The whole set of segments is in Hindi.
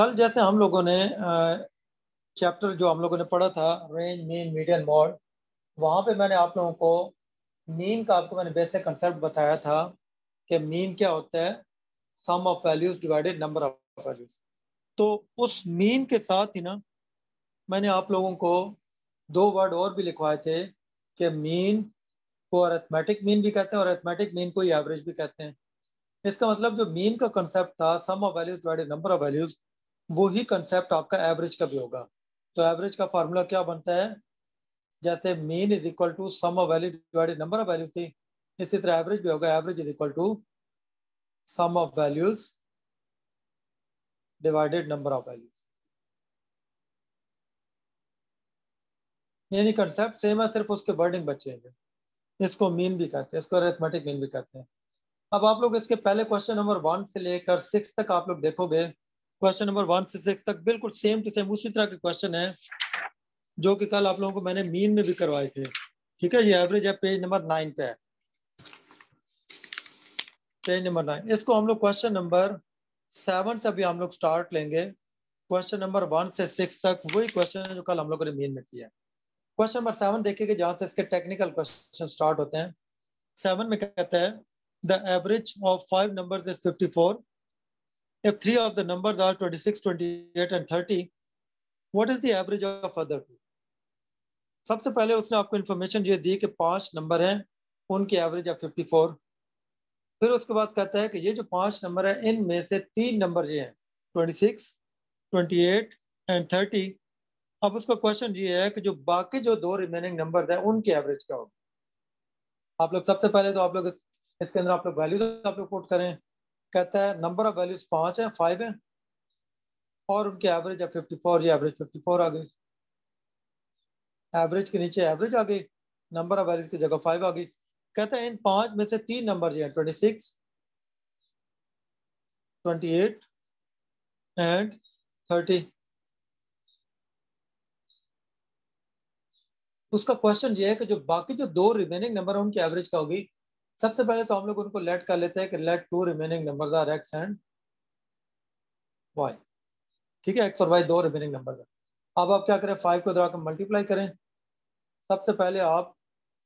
कल जैसे हम लोगों ने चैप्टर जो हम लोगों ने पढ़ा था रेंज मीन मीडियन मॉड वहाँ पे मैंने आप लोगों को मीन का आपको मैंने बेसिक कंसेप्ट बताया था कि मीन क्या होता है? Sum of values divided number of values तो उस मीन के साथ ही ना, मैंने आप लोगों को दो वर्ड और भी लिखवाए थे कि मीन को अरेथमेटिक मीन भी कहते हैं और अरेथमेटिक मीन को ही एवरेज भी कहते हैं। इसका मतलब जो मीन का कंसेप्ट था sum of values divided number of values वो ही कंसेप्ट आपका एवरेज का भी होगा। तो एवरेज का फार्मूला क्या बनता है? जैसे mean is equal to sum of value divided number of values थी, इसी तरह एवरेज भी होगा। Average is equal to sum of values divided number of values यानी कंसेप्ट सेम है, सिर्फ़ उसके वर्डिंग बचेंगे इसको मीन भी कहते हैं, इसको अरेथमेटिक मीन भी कहते हैं। अब आप लोग इसके पहले क्वेश्चन नंबर वन से लेकर सिक्स तक आप लोग देखोगे क्वेश्चन नंबर वन से सिक्स तक बिल्कुल सेम टू सेम उसी तरह के क्वेश्चन है, जो कि कल आप लोगों को मैंने मीन में भी करवाए थे। ठीक है, ये एवरेज है पेज नंबर नाइन पे है। पेज नंबर नाइन इसको हम लोग क्वेश्चन नंबर सेवन से अभी हम लोग स्टार्ट लेंगे। क्वेश्चन नंबर वन से सिक्स तक, वही क्वेश्चन है जो कल हम लोगों ने मीन में किया क्वेश्चन नंबर सेवन देखेंगे जहाँ से इसके टेक्निकल क्वेश्चन स्टार्ट होते हैं। सेवन में कहता है the average of five numbers is 54 if three of the numbers are 26 28 and 30 what is the average of other two? सबसे पहले उसने आपको इंफॉर्मेशन ये दी कि पाँच नंबर हैं, उनकी एवरेज है 54 फिर उसके बाद कहता है कि ये जो पाँच नंबर है, इनमें से तीन नंबर ये हैं 26 28 एंड 30 अब उसका क्वेश्चन ये है कि जो बाकी जो दो रिमेनिंग नंबर है, उनकी एवरेज क्या होगी? आप लोग सबसे पहले तो आप लोग इसके अंदर आप लोग वैल्यूज़ आप लोग पुट करें। कहता है नंबर ऑफ़ वैल्यूज़ पाँच है फाइव है, और उनकी एवरेज है फिफ्टी फोर ये एवरेज फिफ्टी फोर आ गई। एवरेज के नीचे एवरेज आ गई नंबर ऑफ़ वैल्यूज़ की जगह फाइव आ गई। कहता है, इन पाँच में से तीन नंबर जो है twenty six twenty eight and thirty उसका क्वेश्चन ये है कि जो बाकी जो दो रिमेनिंग नंबर है, उनकी एवरेज क्या होगी सबसे पहले तो हम लोग उनको लेट कर लेते हैं कि let two remaining number are x and y ठीक है? एक्स और वाई दो रिमेनिंग नंबर अब आप क्या करें? फाइव को इधर मल्टीप्लाई करें। सबसे पहले आप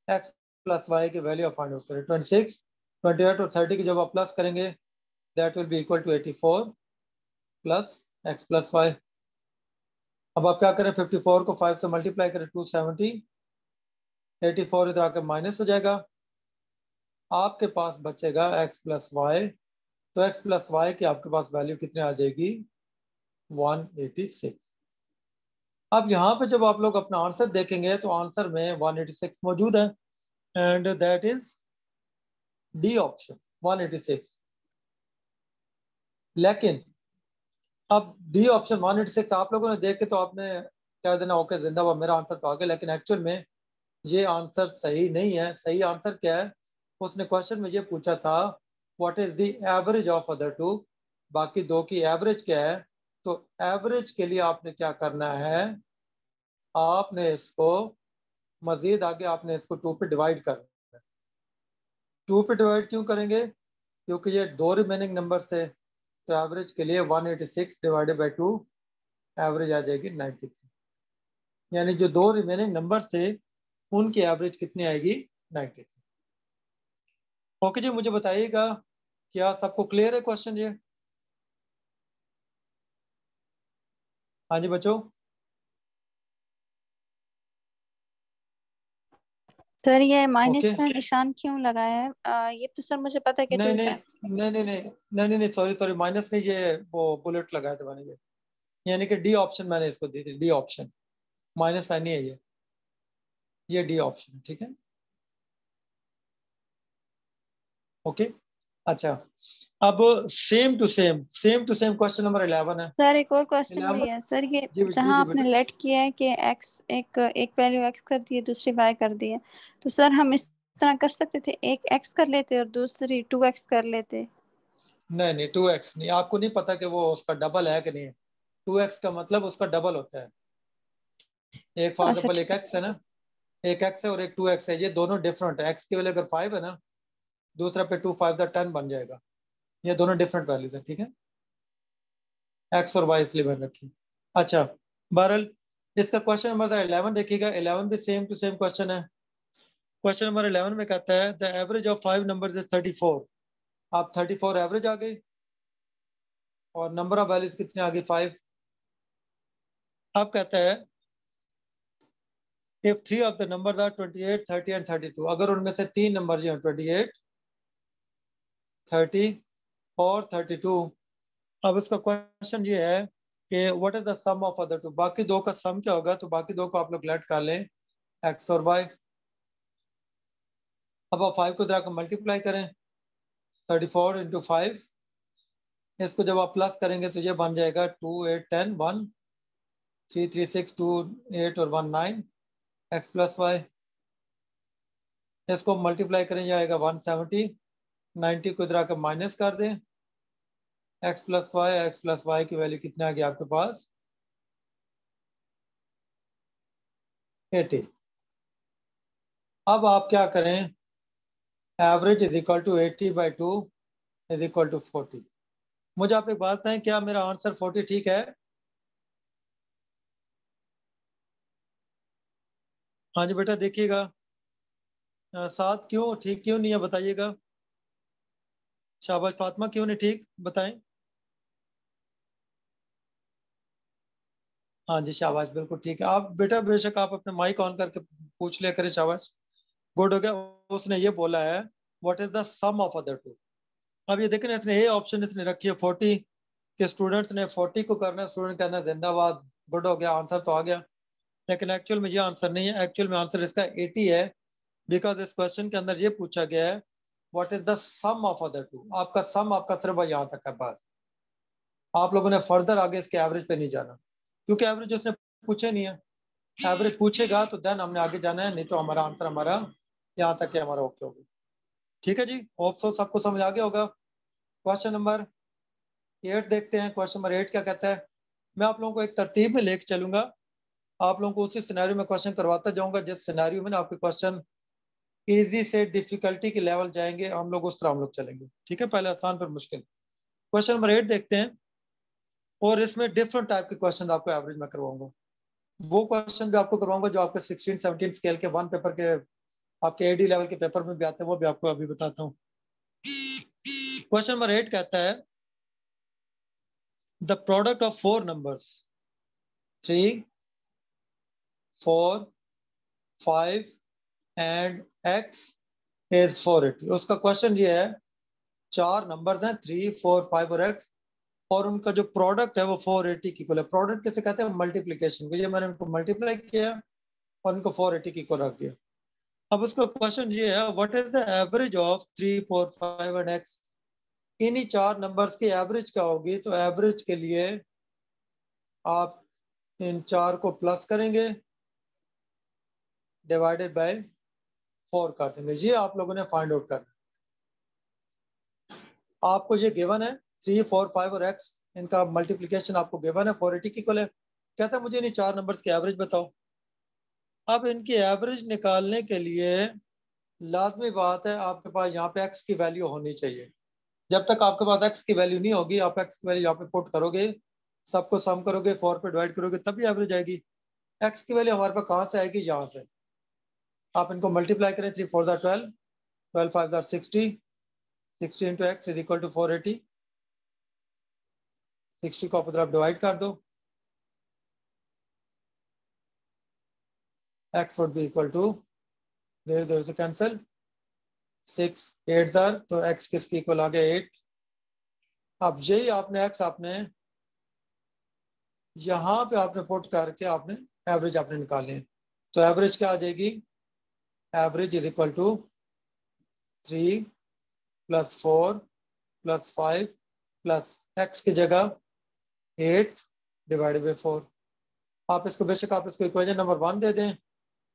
एक्स प्लस वाई की वैल्यू ऑफ़ फाइंड आउट करें। ट्वेंटी सिक्स ट्वेंटी एट और थर्टी की जब आप प्लस करेंगे that will be equal to eighty four plus x plus y अब आप क्या करें? फिफ्टी फोर को फाइव से मल्टीप्लाई करें टू सेवेंटी एटी फोर इधर आकर माइनस हो जाएगा। आपके पास बचेगा एक्स प्लस वाई तो एक्स प्लस वाई की आपके पास वैल्यू कितनी आ जाएगी? 186 अब यहाँ पे जब आप लोग अपना आंसर देखेंगे तो आंसर में 186 मौजूद है। And that is D option 186 लेकिन अब डी ऑप्शन 186 आप लोगों ने देख के तो आपने कह देना ओके ज़िंदा मेरा आंसर तो आ गया लेकिन एक्चुअल में ये आंसर सही नहीं है। सही आंसर क्या है? उसने क्वेश्चन में ये पूछा था what is the average of other two बाकी दो की एवरेज क्या है? तो एवरेज के लिए आपने क्या करना है? आपने इसको, मजीद आगे आपने इसको टू पे डिवाइड करना है। टू पे डिवाइड क्यों करेंगे? क्योंकि ये दो रिमेनिंग नंबर से तो एवरेज के लिए 186 डिवाइडेड बाई टू एवरेज आ जाएगी 93 यानी जो दो रिमेनिंग नंबर थे, उनकी एवरेज कितनी आएगी? 93 ओके जी मुझे बताइएगा क्या सबको क्लियर है क्वेश्चन ये हाँ जी बच्चों। सर ये माइनस का निशान क्यों लगाया है? आ, ये तो सर मुझे पता है कि नहीं नहीं नहीं नहीं नहीं नहीं नहीं सॉरी सॉरी माइनस नहीं ये वो बुलेट लगाया था मैंने ये। यानी कि डी ऑप्शन मैंने इसको दी थी डी ऑप्शन माइनस साइन नहीं है ये। ये डी ऑप्शन ठीक है? ओके अच्छा। अब same to same same to same question number 11 है। सर एक और क्वेश्चन भी है। सर ये जहाँ आपने लेट किया है कि x एक एक वैल्यू x कर दी है दूसरी y कर दी है तो सर हम इस तरह कर सकते थे एक x कर लेते और दूसरी 2x कर लेते? नहीं नहीं 2x नहीं। आपको नहीं पता कि वो उसका डबल है कि नहीं? 2x का मतलब उसका डबल होता है। एक फॉर एग्जांपल अच्छा, एक x है ना? एक एक्स है और एक टू एक्स है। ये दोनों डिफरेंट है। एक्स की वैल्यू अगर फाइव है ना दूसरा पे टू फाइव टेन बन जाएगा। ये दोनों डिफरेंट वैल्यूज़ है, ठीक है? एक्स और वाई इसलिए मैंने रखी अच्छा बहरल इसका क्वेश्चन नंबर इलेवन देखिएगा इलेवन भी सेम टू सेम क्वेश्चन है। क्वेश्चन नंबर इलेवन में कहता है the average of five number is thirty four आप थर्टी फोर एवरेज आ गई। और नंबर ऑफ़ वैल्यूज़ कितने आ गई? फाइव अब कहता है, if three of the numbers are 28 30 and 32 अगर उनमें से तीन नंबर जो हैं 28 30 और 32 अब इसका क्वेश्चन ये है कि what is the sum of other two बाकी दो का सम क्या होगा? तो बाकी दो को आप लोग लेट कर लें एक्स और वाई अब आप फाइव को को मल्टीप्लाई करें थर्टी फोर इंटू फाइव इसको जब आप प्लस करेंगे तो ये बन जाएगा two eight ten one three three six two eight और one nine x plus y इसको मल्टीप्लाई करें जाएगा वन सेवेंटी नाइन्टी को इधर आकर माइनस कर दें। X plus y x plus y की वैल्यू कितना आ गया आपके पास? एटी। अब आप क्या करें? Average is equal to eighty by two is equal to forty मुझे आप एक बात बताएँ, क्या मेरा आंसर फोर्टी ठीक है? हाँ जी बेटा, देखिएगा। सात क्यों? ठीक क्यों नहीं है, बताइएगा। शाबाश फातिमा, क्यों नहीं? ठीक, बताएँ। हाँ जी, शाबाश, बिल्कुल ठीक है। आप, बेटा, बेशक आप अपने माइक ऑन करके पूछ लिया करें, शाबाश। गुड हो गया। उसने ये बोला है what is the sum of other two अब ये देखें इसने ये ऑप्शन इसने रखी है फोर्टी के स्टूडेंट ने फोर्टी को करना स्टूडेंट करना जिंदाबाद गुड हो गया आंसर तो आ गया। लेकिन एक्चुअल में ये आंसर नहीं है। एक्चुअल में आंसर इसका एटी है बिकॉज़ इस क्वेश्चन के अंदर ये पूछा गया है what is the sum of other two आपका सम आपका सिर्फ़ यहाँ तक है बस। आप लोगों ने फर्दर आगे इसके एवरेज पे नहीं जाना। क्योंकि एवरेज उसने पूछे नहीं है। एवरेज पूछेगा तो देन हमने आगे जाना है, नहीं तो हमारा आंसर हमारा यहाँ तक है हमारा ओके होगा ठीक है जी? होप सो सबको समझ आ गया होगा। क्वेश्चन नंबर एट देखते हैं। क्वेश्चन नंबर एट क्या कहता है? मैं आप लोगों को एक तरतीब में लेके चलूँगा। आप लोगों को उसी सिनेरियो में क्वेश्चन करवाता जाऊँगा। जिस सिनेरियो में आपके क्वेश्चन इजी से डिफिकल्टी के लेवल जाएँगे, हम लोग उस तरह हम लोग चलेंगे। ठीक है? पहले आसान फिर मुश्किल। क्वेश्चन नंबर एट देखते हैं। और इसमें डिफरेंट टाइप के क्वेश्चन आपको एवरेज में करवाऊँगा। वो क्वेश्चन भी आपको करवाऊँगा जो आपके सिक्सटीन सेवनटीन स्केल के वन पेपर के, आपके एडी लेवल के पेपर में भी आते हैं, वो भी आपको अभी बताता हूँ। क्वेश्चन नंबर एट कहता है the product of four numbers three four five and x is four eighty उसका क्वेश्चन ये है, चार नंबर्स हैं थ्री फोर फाइव और एक्स और उनका जो प्रोडक्ट है वो फोर एटी की कुल है। प्रोडक्ट कैसे कहते हैं? मल्टीप्लीकेशन को। ये मैंने उनको मल्टीप्लाई किया और उनको फोर एटी की को रख दिया। अब उसका क्वेश्चन ये है what is the average of three four five and x इन्हीं चार नंबर्स की एवरेज क्या होगी? तो एवरेज के लिए आप इन चार को प्लस करेंगे डिवाइडेड बाय फोर कर देंगे। ये आप लोगों ने फाइंड आउट करना। आपको ये गिवन है थ्री फोर फाइव और एक्स इनका मल्टीप्लीकेशन आपको गिवन है फोर एटी इक्वल है। कहता है, मुझे इन चार नंबर्स की एवरेज बताओ। अब इनकी एवरेज निकालने के लिए लाजमी बात है, आपके पास यहाँ पे एक्स की वैल्यू होनी चाहिए। जब तक आपके पास एक्स की वैल्यू नहीं होगी, आप एक्स की वैल्यू यहाँ पे पुट करोगे, सबको सम करोगे फोर पे डिवाइड करोगे, तभी एवरेज आएगी। एक्स की वैल्यू हमारे पास कहाँ से आएगी? यहाँ से। आप इनको मल्टीप्लाई करें three four there twelve five sixty sixty into x is equal to four eighty sixty को आप डिवाइड कर दो। X would be equal to देर देर से कैंसिल सिक्स एट दर तो एक्स किसके इक्वल आ गया एट अब यही आपने एक्स आपने, यहाँ पे आपने पुट करके आपने एवरेज आपने निकाले तो एवरेज क्या आ जाएगी? Average is equal to 3 plus 4 plus 5 plus x की जगह 8 डिवाइड बाई फोर आप इसको बेशक आप इसको इक्वेशन नंबर वन दे दें।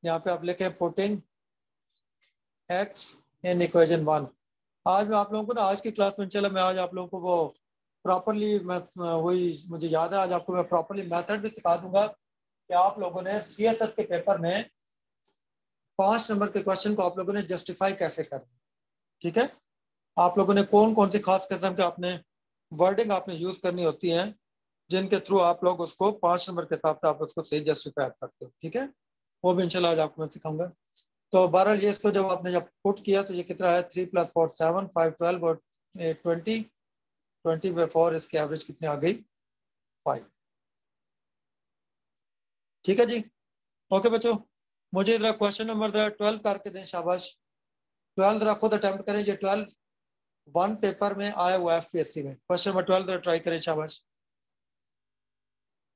यहाँ पे आप लिखे putting x in equation one आज मैं आप लोगों को ना, आज की क्लास में चला, मैं आज आप लोगों को वो प्रॉपरली वही मुझे याद है, आज आपको मैं प्रॉपरली मेथड भी सिखा दूँगा कि आप लोगों ने सी के पेपर में पाँच नंबर के क्वेश्चन को आप लोगों ने जस्टिफाई कैसे करना ठीक है? आप लोगों ने कौन कौन सी खास किस्म के आपने वर्डिंग आपने यूज़ करनी होती है, जिनके थ्रू आप लोग उसको पाँच नंबर के हिसाब से आप उसको सही जस्टिफाई करते हो, ठीक है? वो भी इंशाल्लाह आज आपको मैं सिखाऊँगा। तो बहरहाल ये इसको जब आपने जब पुट किया तो ये कितना है? Three plus four seven five twelve और ट्वेंटी ट्वेंटी बाई फोर इसकी एवरेज कितनी आ गई? फाइव ठीक है जी? ओके बच्चों? मुझे इधर क्वेश्चन नंबर ट्वेल्व करके दें, शाबाश। ट्वेल्व जरा खुद अटेम्प्ट करें ये ट्वेल्व वन पेपर में आया हुआ एफ़ पी एस सी में। क्वेश्चन नंबर ट्वेल्व जरा ट्राई करें, शाबाश।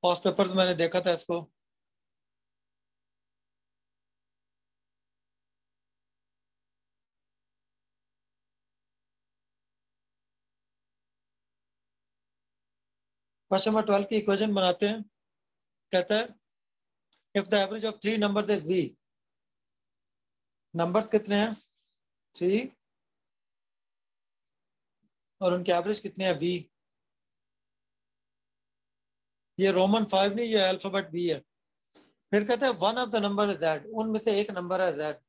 फ़र्स्ट पेपर तो मैंने देखा था इसको। क्वेश्चन नंबर ट्वेल्व की इक्वेशन बनाते हैं। कहता है if the average of three number is v number कितने हैं? थ्री और उनके एवरेज कितने हैं? वी ये रोमन फाइव नहीं, ये अल्फ़ाबेट बी है। फिर कहते हैं one of the number is that उनमें से एक नंबर है जेड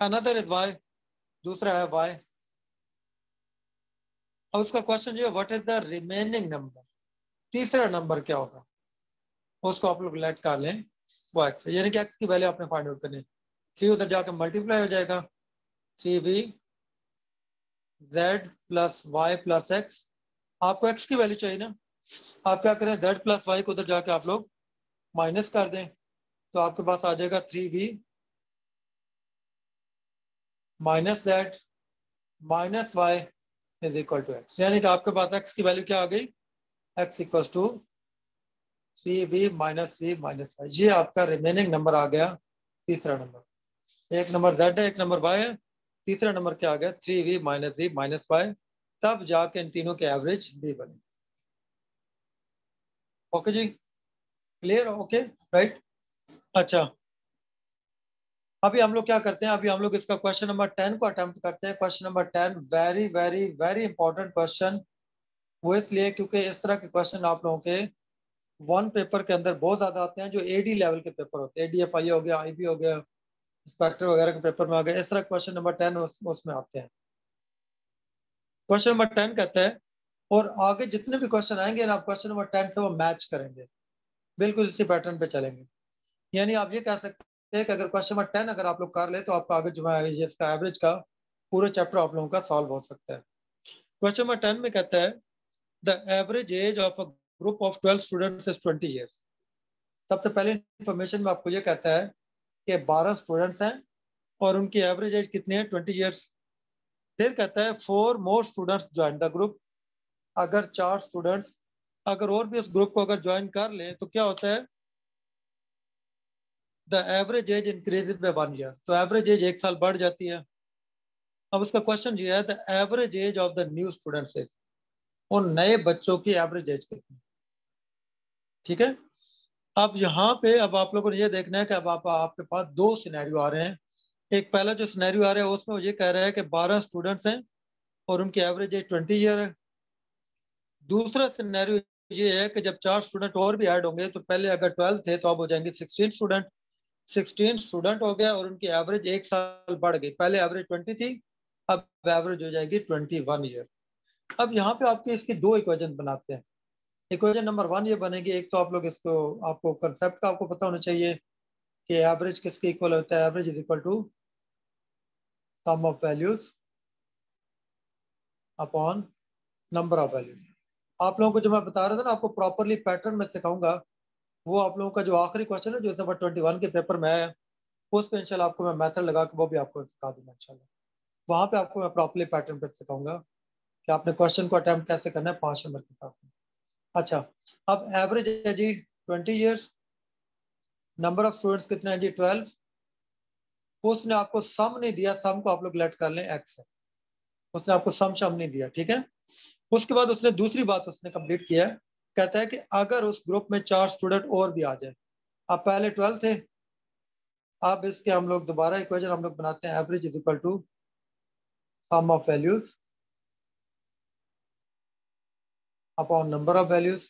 अनदर इज़ वाई दूसरा है वाई अब उसका क्वेश्चन जो है what is the remaining number तीसरा नंबर क्या होगा? उसको आप लोग लेट कर लें। वो एक्स यानी कि एक्स की वैल्यू आपने फाइंड आउट करनी थ्री उधर जाकर मल्टीप्लाई हो जाएगा। Three v z plus y plus x आपको एक्स की वैल्यू चाहिए ना? आप क्या करें? जेड प्लस वाई को उधर जाके आप लोग माइनस कर दें। तो आपके पास आ जाएगा three v minus z minus y is equal to x यानी कि आपके पास एक्स की वैल्यू क्या आ गई? X equal to three v minus C minus five ये आपका रिमेनिंग नंबर आ गया तीसरा नंबर एक नंबर जेड है, एक नंबर वाई है, तीसरा नंबर क्या आ गया? Three v minus three minus five तब जाके इन तीनों के एवरेज बी बने। ओके जी? क्लियर ओके राइट अच्छा। अभी हम लोग क्या करते हैं? अभी हम लोग इसका क्वेश्चन नंबर टेन को अटेम्प्ट करते हैं। Question number ten very very very important question वो इसलिए क्योंकि इस तरह के क्वेश्चन आप लोगों के वन पेपर के अंदर बहुत ज़्यादा आते हैं, जो एडी लेवल के पेपर होते हैं। एडीएफआई हो गया आईबी हो गया इंस्पेक्टर वगैरह के पेपर में आ गया, इस तरह क्वेश्चन नंबर टेन उसमें आते हैं। क्वेश्चन नंबर टेन कहता है, और आगे जितने भी क्वेश्चन आएँगे ना, आप क्वेश्चन नंबर टेन से वो मैच करेंगे। बिल्कुल इसी पैटर्न पे चलेंगे। यानी आप ये कह सकते हैं कि अगर क्वेश्चन नंबर टेन अगर आप लोग कर ले तो आपका आगे जो है इसका एवरेज का पूरे चैप्टर आप लोगों का सॉल्व हो सकता है। क्वेश्चन नंबर टेन में कहता है the average age of a group of twelve students is twenty years सबसे पहले इंफॉर्मेशन में आपको ये कहता है कि बारह स्टूडेंट्स हैं और उनकी एवरेज एज कितनी है? ट्वेंटी ईयर्स फिर कहता है four more students join the group अगर चार स्टूडेंट्स अगर और भी उस ग्रुप को अगर ज्वाइन कर ले तो क्या होता है? The average age increase by one year तो एवरेज एज एक साल बढ़ जाती है। अब उसका क्वेश्चन ये है the average age of the new students is उन नए बच्चों की एवरेज एज कितनी? ठीक है? अब यहाँ पे अब आप लोगों ने ये देखना है कि अब आप, आपके पास दो सिनेरियो आ रहे हैं। एक पहला जो सिनेरियो आ रहा है, उसमें ये कह रहा है कि बारह स्टूडेंट्स हैं और उनकी एवरेज एज ट्वेंटी ईयर है। दूसरा सिनेरियो ये है कि जब चार स्टूडेंट और भी ऐड होंगे तो पहले अगर ट्वेल्व थे तो अब हो जाएँगे सिक्सटीन स्टूडेंट सिक्सटीन स्टूडेंट हो गया और उनकी एवरेज एक साल बढ़ गई। पहले एवरेज ट्वेंटी थी, अब एवरेज हो जाएगी ट्वेंटी वन ईयर अब यहाँ पे आपके इसके दो इक्वेशन बनाते हैं। इक्वेशन नंबर वन ये बनेगी, एक तो आप लोग इसको, आपको कंसेप्ट का आपको पता होना चाहिए कि एवरेज किसके इक्वल होता है। Average is equal to sum of values upon number of values आप लोगों को जो मैं बता रहा था ना, आपको प्रॉपरली पैटर्न में सिखाऊँगा, वो आप लोगों का जो आखिरी क्वेश्चन है, जो नंबर ट्वेंटी वन के पेपर में है उस पर इंशाल्लाह आपको मैं मेथड लगा के वो भी आपको सिखा दूँगा इंशाल्लाह वहाँ पे आपको मैं प्रॉपरली पैटर्न पर सिखाऊँगा। कि आपने क्वेश्चन को अटैम्प्ट कैसे करना है? पाँच नंबर के साथ। अच्छा अब एवरेज है जी twenty years number of students कितने हैं जी? ट्वेल्व उसने आपको सम नहीं दिया सम को आप लोग लेट कर लें एक्स है। उसने आपको सम शम नहीं दिया, ठीक है? उसके बाद उसने दूसरी बात उसने कंप्लीट किया है। कहता है कि अगर उस ग्रुप में चार स्टूडेंट और भी आ जाए, आप पहले ट्वेल्व थे, अब इसके हम लोग दोबारा इक्वेशन हम लोग बनाते हैं average is equal to sum of values upon number of values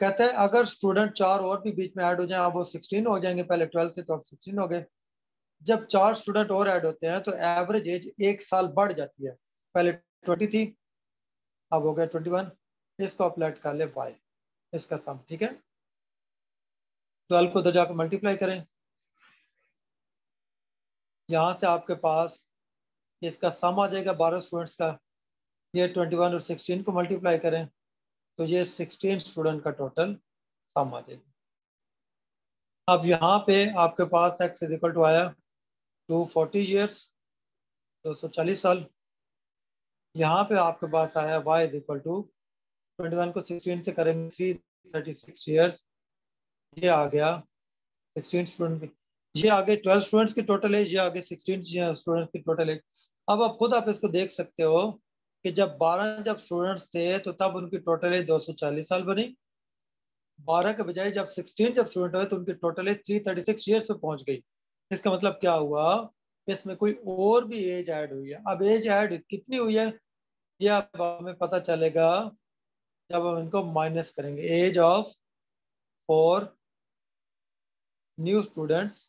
कहते हैं, अगर स्टूडेंट चार और भी बीच में ऐड हो जाए अब वो सिक्सटीन हो जाएँगे, पहले ट्वेल्व थे तो अब सिक्सटीन हो गए। जब चार स्टूडेंट और ऐड होते हैं तो एवरेज एज एक साल बढ़ जाती है। पहले ट्वेंटी थी, अब हो गया ट्वेंटी वन इसको अपलेट कर ले वाई इसका सम ठीक है? ट्वेल्व को दो जाकर मल्टीप्लाई करें। यहाँ से आपके पास इसका सम आ जाएगा बारह स्टूडेंट्स का। ये ट्वेंटी वन और सिक्सटीन को मल्टीप्लाई करें तो ये सिक्सटीन स्टूडेंट का टोटल सम आ जाएगा। अब यहाँ पे आपके पास एक्स इज़ इक्वल टू आया टू फोर्टी ईयर्स दो सौ चालीस साल। यहाँ पे आपके पास आया y is equal to twenty one को सिक्सटीन से करेंगे थ्री थर्टी सिक्स ईयर्स ये आ गया सिक्सटीन स्टूडेंट ये आगे ट्वेल्व स्टूडेंट्स की टोटल एज ये आगे सिक्सटीन स्टूडेंट्स की टोटल एज अब आप खुद आप इसको देख सकते हो कि जब 12 जब स्टूडेंट्स थे तो तब उनकी टोटल एज 240 साल बनी। 12 के बजाय जब 16 जब स्टूडेंट हुए तो उनकी टोटल एज 336 ईयर्स पे पहुँच गई। इसका मतलब क्या हुआ? इसमें कोई और भी एज ऐड हुई है। अब एज ऐड कितनी हुई है? ये अब हमें पता चलेगा जब हम इनको माइनस करेंगे। Age of four new students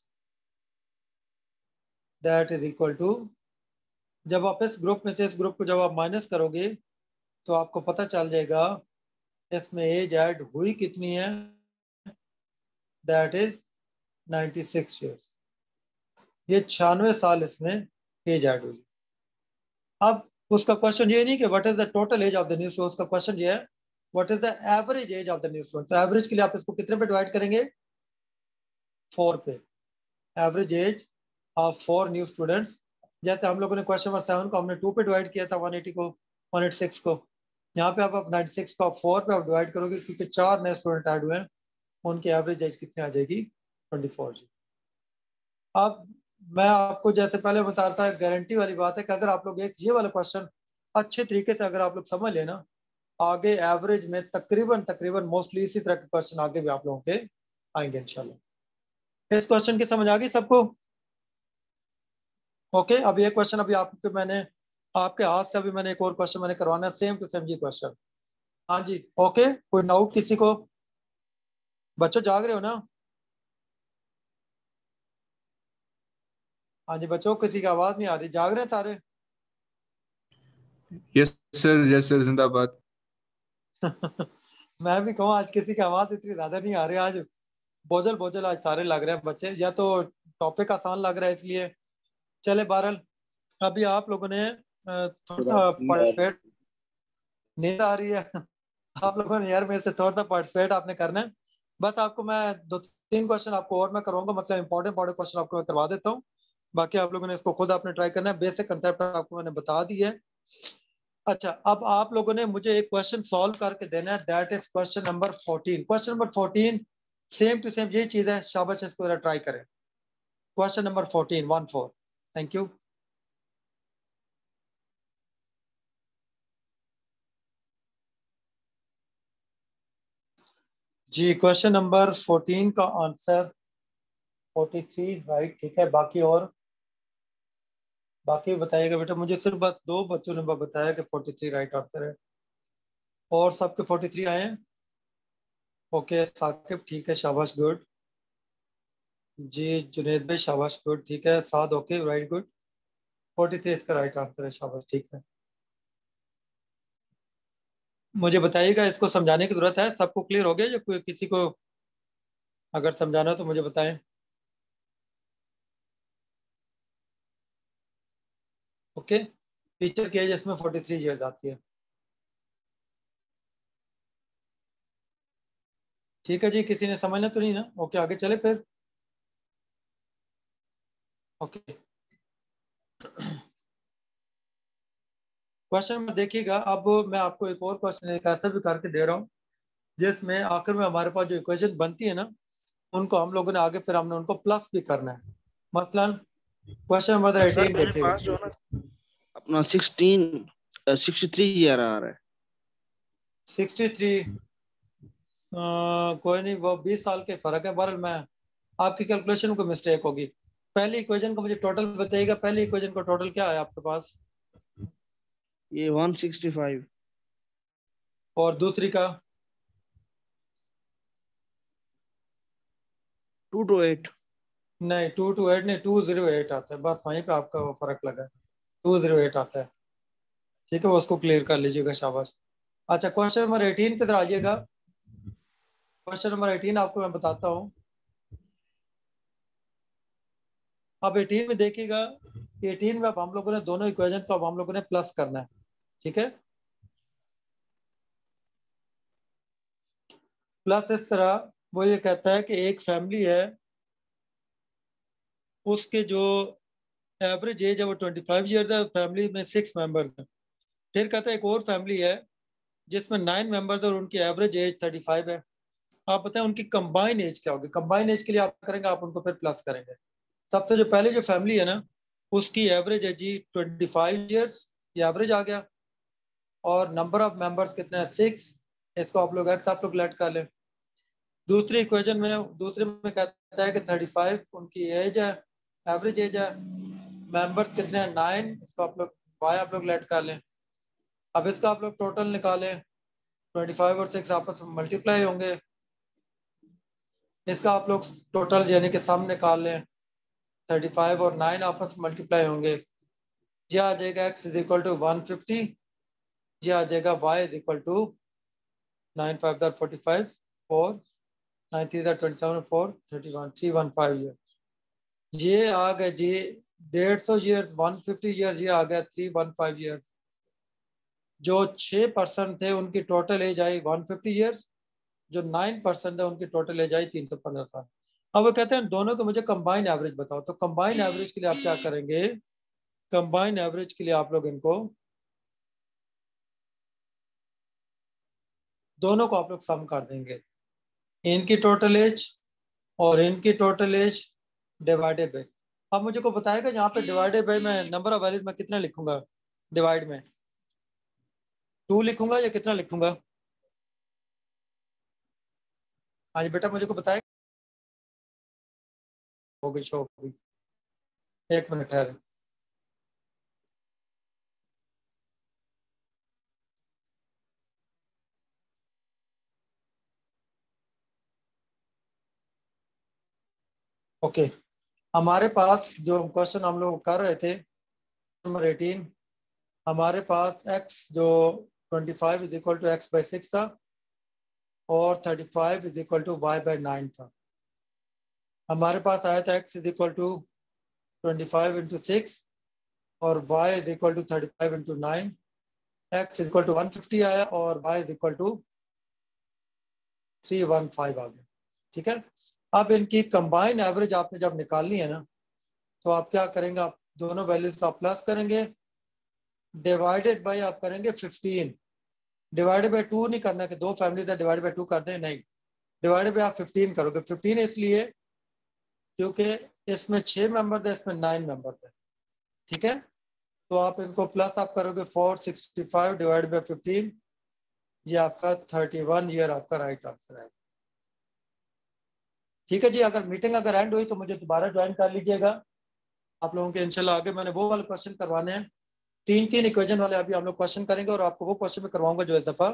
that is equal to जब आप इस ग्रुप में से, इस ग्रुप को जब आप माइनस करोगे तो आपको पता चल जाएगा, इसमें एज ऐड हुई कितनी है? दैट इज़ 96 सिक्स ईयर्स ये छियानवे साल इसमें एज ऐड हुई। अब उसका क्वेश्चन ये नहीं कि what is the total age of the new student उसका क्वेश्चन ये है what is the average age of the new student तो एवरेज के लिए आप इसको कितने पे डिवाइड करेंगे? फोर पे। Average age of four new students जैसे हम लोगों ने क्वेश्चन नंबर सेवन को, हमने टू पे डिवाइड किया था वन एटी को वन एट सिक्स को। यहाँ पे आप नाइन्टी सिक्स को आप फोर पे आप डिवाइड करोगे, क्योंकि चार नए स्टूडेंट ऐड हुए हैं, उनकी एवरेज एज कितनी आ जाएगी? ट्वेंटी फोर जी। अब मैं आपको जैसे पहले बता रहा था गारंटी वाली बात है कि अगर आप लोग एक ये वाला क्वेश्चन अच्छे तरीके से अगर आप लोग समझ लेना आगे एवरेज में तकरीबन तकरीबन मोस्टली इसी तरह के क्वेश्चन आगे भी आप लोगों के आएँगे, इंशाल्लाह। इस क्वेश्चन की समझ आ गई सबको? ओके अब ये क्वेश्चन अभी आपके मैंने आपके हाथ से अभी मैंने एक और क्वेश्चन मैंने करवाना है सेम टू सेम जी क्वेश्चन हाँ जी ओके कोई डाउट किसी को? बच्चों जाग रहे हो ना? हाँ जी बच्चों किसी की आवाज़ नहीं आ रही जाग रहे हैं सारे? यस सर यस सर जिंदाबाद। मैं भी कहूँ आज किसी की आवाज़ इतनी ज़्यादा नहीं आ रही आज बोझल बोझल आज सारे लग रहे हैं बच्चे या तो टॉपिक आसान लग रहा है इसलिए चले बहरल अभी आप लोगों ने थोड़ा सा पार्टिसिपेट नींद आ रही है। आप लोगों ने यार मेरे से थोड़ा सा पार्टिसिपेट आपने करना है। बस आपको मैं दो तीन क्वेश्चन आपको और मैं करवाऊँगा मतलब इंपॉर्टेंट इंपॉर्टेंट क्वेश्चन आपको मैं करवा देता हूँ। बाकी आप लोगों ने इसको खुद आपने ट्राई करना है। बेसिक कंसेप्ट आपको मैंने बता दी है। अच्छा अब आप लोगों ने मुझे एक क्वेश्चन सॉल्व करके देना है। That is question number fourteen question number fourteen same to same यही चीज़ है। शाबाश इसको ट्राई करें। Question number fourteen one four Thank you. जी क्वेश्चन नंबर 14 का आंसर 43 राइट ठीक है, बाकी और? बाकी बताइएगा बेटा, मुझे सिर्फ़ बस दो बच्चों ने बताया कि 43 राइट आंसर है। और सबके 43 आए हैं? ओके साकिब, ठीक है, शाबाश गुड जी, जुनेद भाई, शाबाश गुड ठीक है। साद okay right good forty three इसका राइट आंसर है, शाबाश, ठीक है। मुझे बताइएगा, इसको समझाने की ज़रूरत है? सबको क्लियर हो गया या कोई किसी को अगर समझाना तो मुझे बताएँ? ओके टीचर की एज इसमें फोर्टी थ्री ईयर आती है? ठीक है जी, किसी ने समझना तो नहीं ना? ओके आगे चले फिर। ओके क्वेश्चन में देखिएगा अब मैं आपको एक और क्वेश्चन एक ऐसा भी करके दे रहा हूँ जिसमें आखिर में हमारे पास जो इक्वेशन बनती है ना उनको हम लोगों ने आगे फिर हमने उनको प्लस भी करना है। मसलन क्वेश्चन नंबर एटीन देखिएगा। अपना सिक्सटीन सिक्सटी थ्री आ रहा है। सिक्सटी थ्री कोई नहीं वो बीस साल के फ़र्क है बरल मैं आपकी कैलकुलेशन को मिस्टेक होगी। पहली इक्वेशन का मुझे टोटल बताइएगा पहली इक्वेशन का टोटल क्या है आपके पास? ये 165 और दूसरी का? टू टू एट नहीं टू टू एट नहीं टू ज़ीरो एट आता है। बस वहीं पे आपका वो फ़र्क लगा टू ज़ीरो एट आता है। ठीक है वो उसको क्लियर कर लीजिएगा शाबाश। अच्छा क्वेश्चन नंबर एटीन पे आइएगा। क्वेश्चन नंबर एटीन आपको मैं बताता हूँ। अब एटीन में देखिएगा, एटीन में अब हम लोगों ने दोनों इक्वेशन को अब हम लोगों ने प्लस करना है, ठीक है? प्लस इस तरह, वो ये कहता है कि एक फैमिली है, उसके जो एवरेज एज है वो ट्वेंटी फाइव ईयर है फैमिली में सिक्स मेंबर्स हैं। फिर कहता है एक और फैमिली है, जिसमें नाइन मेंबर्स और उनकी एवरेज एज थर्टी फाइव है। आप बताएँ उनकी कंबाइन एज क्या होगी? कंबाइन एज के लिए आप करेंगे, आप उनको फिर प्लस करेंगे। सबसे जो पहले जो फैमिली है ना, उसकी एवरेज है जी ट्वेंटी फाइव ईयर्स ये एवरेज आ गया। और नंबर ऑफ़ मेंबर्स कितने हैं? सिक्स इसको आप लोग एक्स आप लोग लेट कर लें। दूसरी इक्वेशन में, दूसरे में कहता है कि थर्टी फाइव उनकी एज है एवरेज एज है। मेंबर्स कितने हैं? नाइन इसको आप लोग वाई आप लोग लेट कर लें। अब इसका आप लोग टोटल निकालें। ट्वेंटी फाइव और सिक्स आपस में मल्टीप्लाई होंगे। इसका आप लोग टोटल यानी कि सम निकाल लें। थर्टी फाइव और नाइन आपस में मल्टीप्लाई होंगे। जी आ जाएगा x is equal to one fifty जी आ जाएगा y is equal to nine five there forty five four nine three there twenty seven four thirty one three one five year ये आ गए जी डेढ़ सौ ईयर वन फिफ्टी ईयर ये आ गया थ्री वन फाइव ईयर जो छः परसेंट थे, उनकी टोटल एज आई वन फिफ्टी ईयर्स जो नाइन परसेंट है, उनकी टोटल एज आई तीन सौ पंद्रह साल। अब वो कहते हैं दोनों को मुझे कंबाइन एवरेज बताओ। तो कंबाइन एवरेज के लिए आप क्या करेंगे? कंबाइन एवरेज के लिए आप लोग इनको, दोनों को आप लोग सम कर देंगे। इनकी टोटल एज और इनकी टोटल एज डिवाइडेड बाई अब मुझे को बताएगा यहाँ पे डिवाइडेड बाई मैं नंबर ऑफ़ वैल्यूज़ में कितना लिखूँगा? डिवाइड में। टू लिखूँगा या कितना लिखूँगा? हाँ जी बेटा मुझे को बताएगा? हो गई शो हो गई। एक मिनट है ओके okay. हमारे पास जो क्वेश्चन हम लोग कर रहे थे नंबर एटीन हमारे पास एक्स जो 25 five is equal to x by six था और 35 five is equal to y by nine था। हमारे पास आया था x is equal to twenty five into six और y is equal to thirty five into nine x is equal to one fifty आया और y is equal to three one five आ गया। ठीक है? अब इनकी कंबाइन एवरेज आपने जब निकालनी है ना तो आप क्या करेंगे? आप दोनों वैल्यूज़ का प्लस करेंगे। डिवाइडेड बाय आप करेंगे 15 डिवाइडेड बाय टू नहीं करना कि दो फैमिली डिवाइड बाय टू कर दें, नहीं। डिवाइडेड बाय आप 15 करोगे। 15 इसलिए क्योंकि इसमें छह मेंबर थे, इसमें नाइन मेंबर थे। ठीक है? तो आप इनको प्लस आप करोगे four sixty five divide by fifteen ये आपका थर्टी वन ईयर आपका राइट आंसर है ठीक है जी? अगर मीटिंग अगर एंड हुई तो मुझे दोबारा ज्वाइन कर लीजिएगा। आप लोगों के इंशाल्लाह आगे मैंने वो वाले क्वेश्चन करवाने हैं। तीन तीन इक्वेशन वाले अभी हम लोग क्वेश्चन करेंगे और आपको वो क्वेश्चन में करवाऊँगा जो इस दफ़ा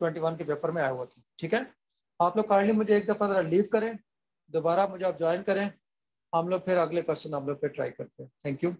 ट्वेंटी वन के पेपर में आया हुआ था। ठीक है? आप लोग काइंडली मुझे एक दफ़ा जरा लीव करें। दोबारा मुझे आप ज्वाइन करें। हम लोग फिर अगले क्वेश्चन हम लोग फिर ट्राई करते हैं। Thank you